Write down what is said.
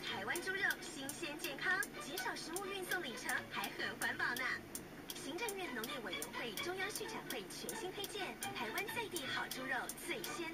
台湾猪肉新鲜健康，减少食物运送里程，还很环保呢。行政院农业委员会中央畜产会全新推荐，台湾在地好猪肉，最鲜。